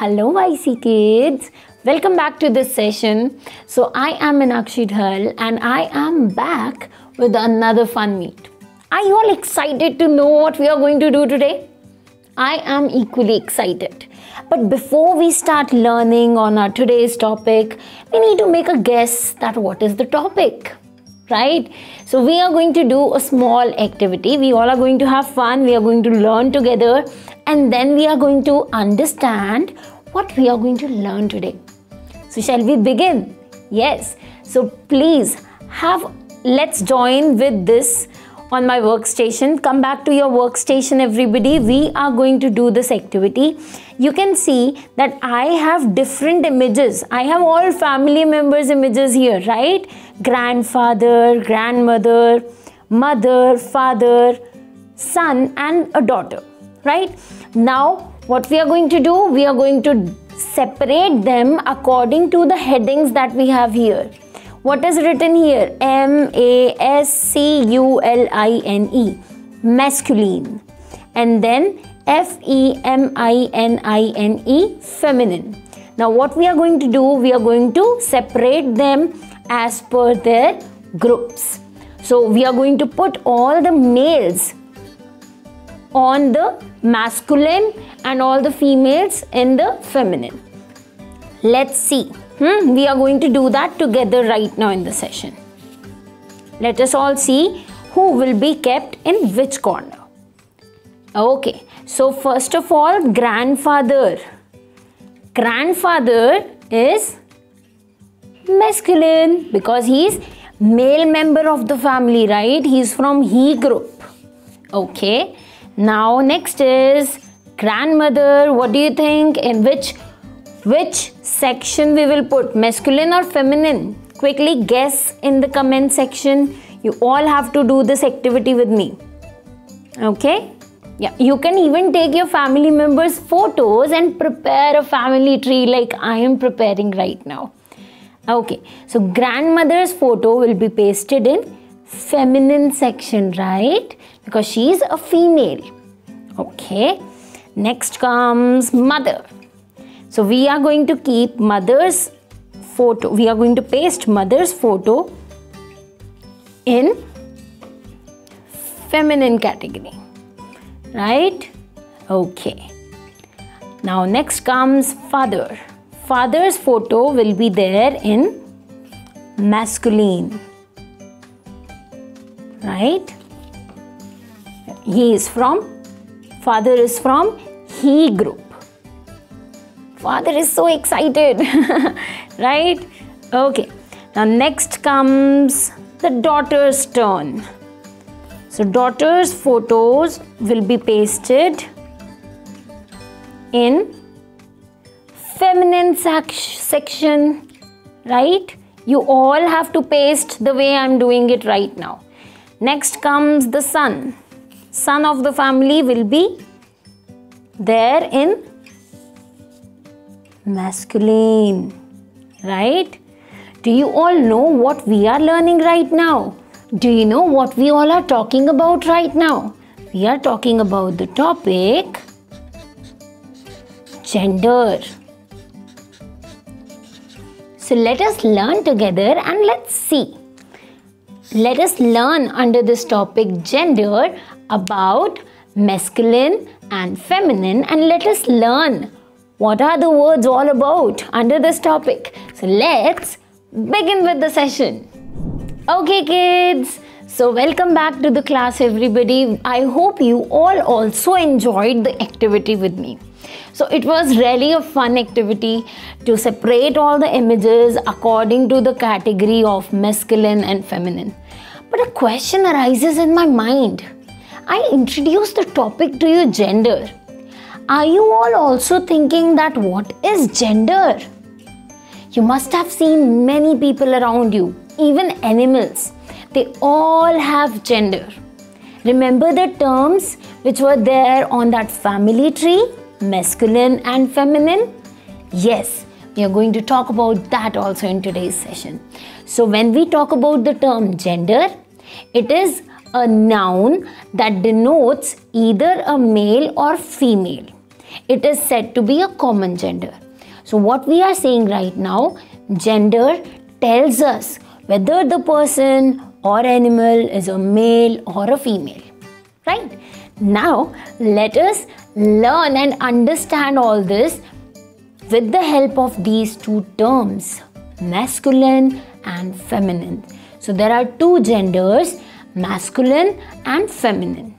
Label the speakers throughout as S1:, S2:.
S1: Hello, IC kids. Welcome back to this session. So, I am Minakshi Dhal and I am back with another fun meet. Are you all excited to know what we are going to do today? I am equally excited. But before we start learning on our today's topic, we need to make a guess that what is the topic right? So we are going to do a small activity. We all are going to have fun. We are going to learn together and then we are going to understand what we are going to learn today. So shall we begin? Yes. So please have let's join with this on my workstation. Come back to your workstation everybody. We are going to do this activity. You can see that I have different images. I have all family members images here, right? grandfather, grandmother, mother, father, son, and a daughter. Right now, what we are going to do, we are going to separate them according to the headings that we have here. What is written here? M A S C U L I N E, masculine, and then F E M I N I N E, feminine. Now, what we are going to do, we are going to separate them as per their groups. So we are going to put all the males on the masculine and all the females in the feminine. Let's see. Hmm, we are going to do that together right now in the session. Let us all see who will be kept in which corner. Okay, so first of all, grandfather. Grandfather is masculine because he's male member of the family right he's from he group okay now next is grandmother. What do you think? In which which section we will put? Masculine or feminine? Quickly guess in the comment section. You all have to do this activity with me. Okay? Yeah. You can even take your family members photos and prepare a family tree like i am preparing right now. Okay, so grandmother's photo will be pasted in feminine section, right? Because she is a female. Okay, next comes mother. So we are going to keep mother's photo, we are going to paste mother's photo in feminine category, right? Okay. Now next comes father father's photo will be there in masculine. Right? He is from, father is from he group. Father is so excited. right? Okay. Now next comes the daughter's turn. So daughter's photos will be pasted in feminine section, right? You all have to paste the way I'm doing it right now. Next comes the son. Son of the family will be there in masculine, right? Do you all know what we are learning right now? Do you know what we all are talking about right now? We are talking about the topic gender. So let us learn together and let's see. Let us learn under this topic gender about masculine and feminine and let us learn what are the words all about under this topic. So let's begin with the session. Okay kids, so welcome back to the class everybody. I hope you all also enjoyed the activity with me. So it was really a fun activity to separate all the images according to the category of masculine and feminine. But a question arises in my mind. I introduced the topic to you gender. Are you all also thinking that what is gender? You must have seen many people around you, even animals. They all have gender. Remember the terms which were there on that family tree? masculine and feminine? Yes, we are going to talk about that also in today's session. So, when we talk about the term gender, it is a noun that denotes either a male or female. it is said to be a common gender. So, what we are saying right now, gender tells us whether the person or animal is a male or a female. Right? Now, let us learn and understand all this with the help of these two terms masculine and feminine. So, there are two genders masculine and feminine.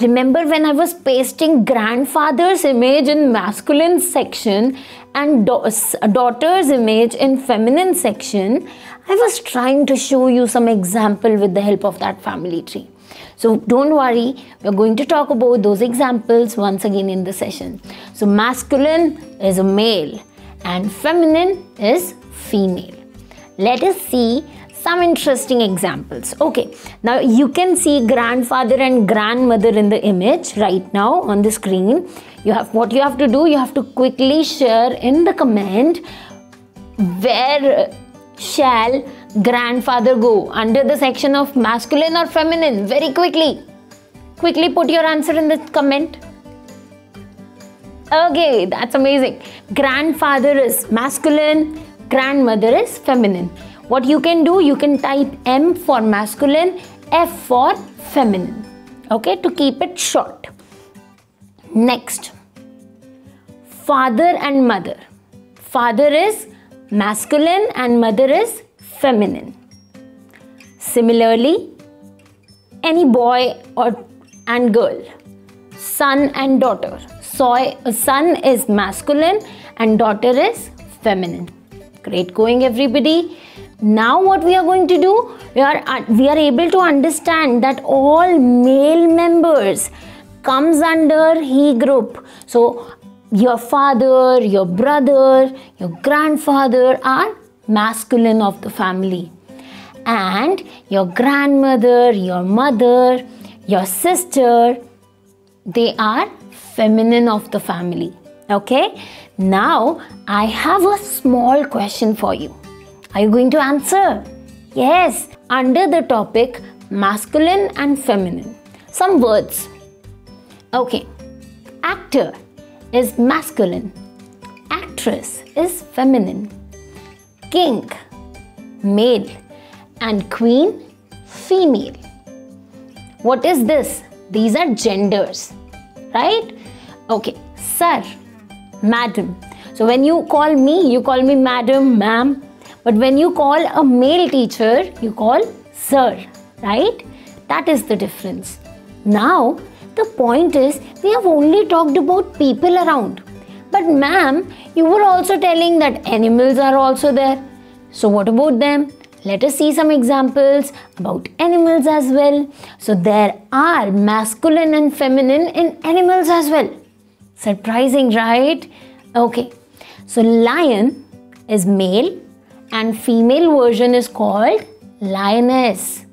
S1: Remember when I was pasting grandfather's image in masculine section and daughter's image in feminine section, I was trying to show you some example with the help of that family tree. So don't worry, we're going to talk about those examples once again in the session. So masculine is a male and feminine is female. Let us see some interesting examples. Okay, now you can see grandfather and grandmother in the image right now on the screen. You have what you have to do, you have to quickly share in the comment where shall grandfather go under the section of masculine or feminine very quickly. Quickly put your answer in the comment. Okay, that's amazing. Grandfather is masculine, grandmother is feminine. What you can do, you can type M for masculine, F for feminine. Okay, to keep it short. Next, father and mother. Father is masculine and mother is feminine. Similarly, any boy or and girl, son and daughter. So, son is masculine and daughter is feminine. Great going everybody. Now what we are going to do? We are, uh, we are able to understand that all male members comes under he group. So your father, your brother, your grandfather are masculine of the family. And your grandmother, your mother, your sister, they are feminine of the family. Okay? Now I have a small question for you. Are you going to answer? Yes, under the topic masculine and feminine. Some words. Okay, actor is masculine, actress is feminine, king, male, and queen, female. What is this? These are genders, right? Okay, sir, madam. So when you call me, you call me madam, ma'am, but when you call a male teacher, you call sir, right? That is the difference. Now, the point is, we have only talked about people around. But, ma'am, you were also telling that animals are also there. So, what about them? Let us see some examples about animals as well. So, there are masculine and feminine in animals as well. Surprising, right? Okay. So, lion is male and female version is called lioness.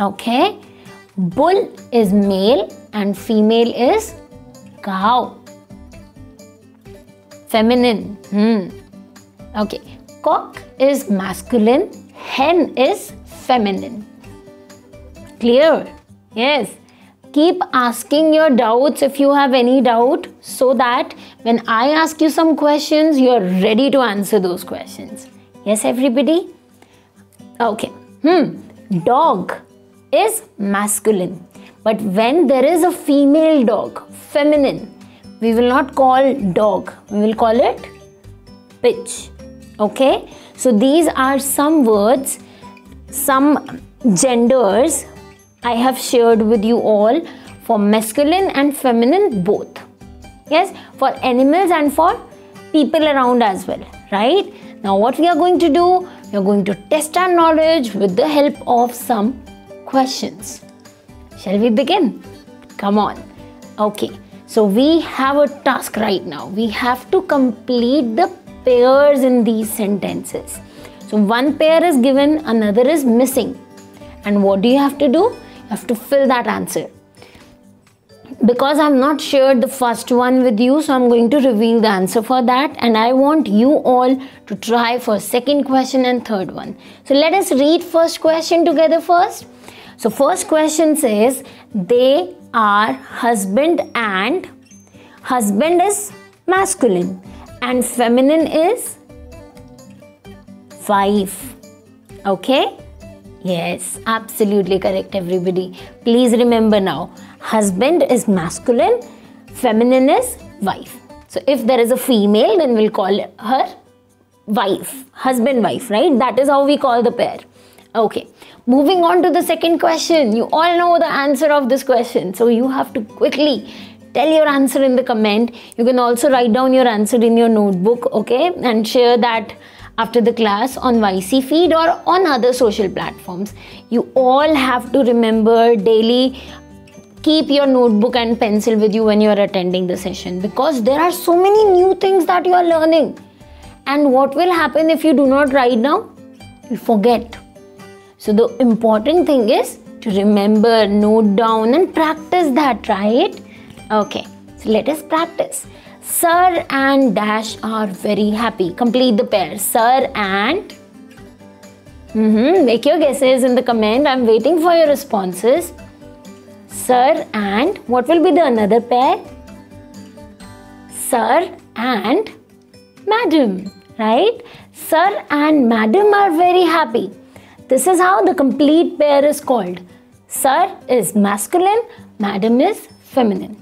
S1: Okay, bull is male and female is cow. Feminine. Hmm. Okay, cock is masculine, hen is feminine. Clear? Yes. Keep asking your doubts if you have any doubt so that when I ask you some questions, you're ready to answer those questions. Yes, everybody? Okay. Hmm. Dog is masculine. But when there is a female dog, feminine, we will not call dog. We will call it bitch. Okay? So these are some words, some genders I have shared with you all for masculine and feminine both. Yes, for animals and for people around as well, right? Now what we are going to do, we are going to test our knowledge with the help of some questions. Shall we begin? Come on. Okay, so we have a task right now. We have to complete the pairs in these sentences. So one pair is given, another is missing. And what do you have to do? You have to fill that answer because I've not shared the first one with you, so I'm going to reveal the answer for that. And I want you all to try for second question and third one. So let us read first question together first. So first question says, they are husband and husband is masculine and feminine is wife okay yes absolutely correct everybody please remember now husband is masculine feminine is wife. So if there is a female then we'll call her wife husband wife right? That is how we call the pair. Okay. Moving on to the second question. You all know the answer of this question. So you have to quickly tell your answer in the comment. You can also write down your answer in your notebook okay? And share that after the class on YC feed or on other social platforms. You all have to remember daily keep your notebook and pencil with you when you are attending the session because there are so many new things that you are learning and what will happen if you do not write down? You forget. So the important thing is to remember, note down and practice that, right? Okay, so let us practice. Sir and Dash are very happy. Complete the pair. Sir and Mm-hmm. Make your guesses in the comment. I'm waiting for your responses. Sir and what will be the another pair? Sir and madam, right? Sir and madam are very happy. This is how the complete pair is called. Sir is masculine, madam is feminine.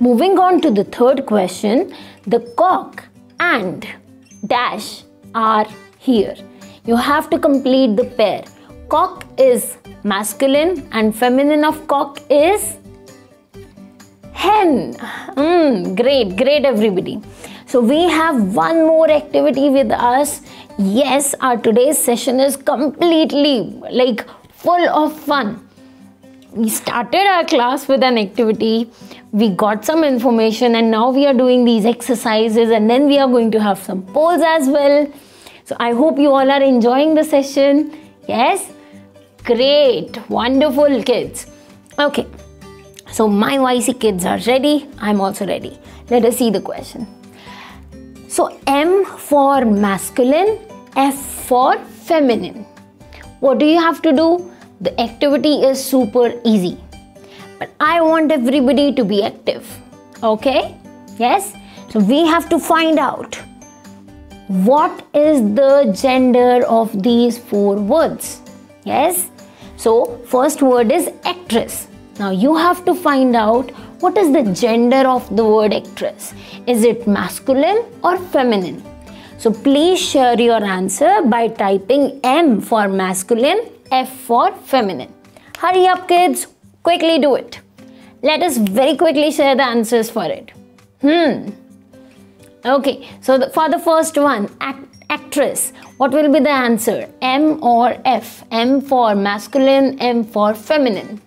S1: Moving on to the third question, the cock and dash are here. You have to complete the pair. Cock is masculine and feminine of cock is hen. Mm, great, great everybody. So we have one more activity with us. Yes, our today's session is completely like full of fun. We started our class with an activity. We got some information and now we are doing these exercises and then we are going to have some polls as well. So I hope you all are enjoying the session. Yes? Great. Wonderful kids. Okay. So my YC kids are ready. I'm also ready. Let us see the question. So M for masculine, F for feminine. What do you have to do? The activity is super easy. But I want everybody to be active. Okay? Yes? So we have to find out what is the gender of these four words. Yes? So first word is actress. Now you have to find out what is the gender of the word actress? Is it masculine or feminine? So please share your answer by typing M for masculine, F for feminine. Hurry up kids, quickly do it. Let us very quickly share the answers for it. Hmm. Okay, so the, for the first one, act, actress, what will be the answer? M or F? M for masculine, M for feminine.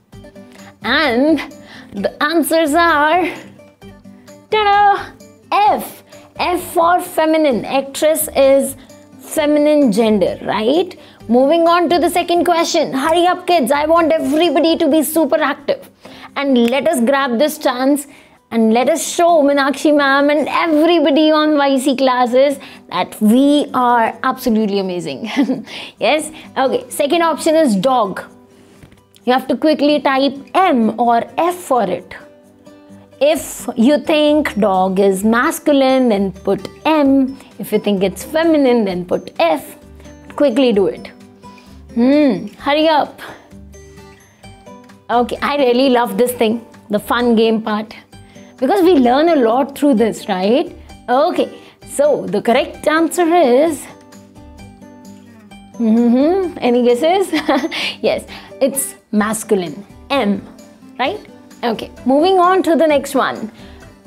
S1: And the answers are ta-da, F. F for feminine. Actress is feminine gender, right? Moving on to the second question. Hurry up, kids. I want everybody to be super active. And let us grab this chance and let us show Minakshi ma'am and everybody on YC classes that we are absolutely amazing. yes? Okay, second option is dog you have to quickly type M or F for it. If you think dog is masculine, then put M. If you think it's feminine, then put F. Quickly do it. Hmm, hurry up. Okay, I really love this thing, the fun game part. Because we learn a lot through this, right? Okay, so the correct answer is. Mm-hmm. Any guesses? yes, it's masculine. M, right? Okay, moving on to the next one.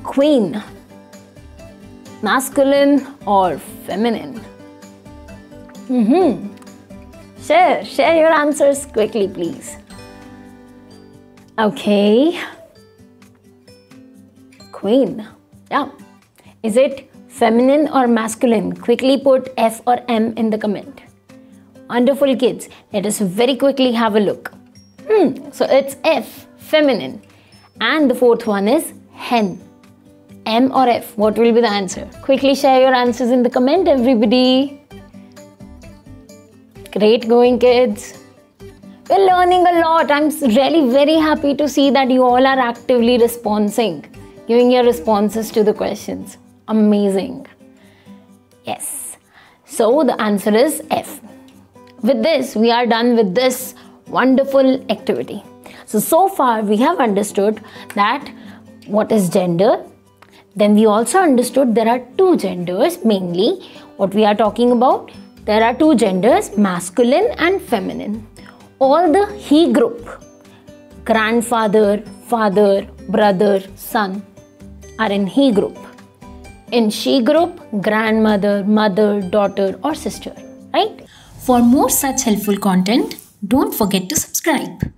S1: Queen. Masculine or feminine? Mm-hmm. Share, share your answers quickly, please. Okay. Queen. Yeah. Is it feminine or masculine? Quickly put F or M in the comment. Wonderful kids. Let us very quickly have a look. Hmm, so it's F, feminine. And the fourth one is hen. M or F, what will be the answer? Quickly share your answers in the comment, everybody. Great going, kids. We're learning a lot. I'm really very happy to see that you all are actively responding. Giving your responses to the questions. Amazing. Yes. So the answer is F. With this, we are done with this wonderful activity. So, so far we have understood that what is gender. Then we also understood there are two genders mainly. What we are talking about, there are two genders, masculine and feminine. All the he group, grandfather, father, brother, son, are in he group. In she group, grandmother, mother, daughter, or sister, right?
S2: For more such helpful content, don't forget to subscribe.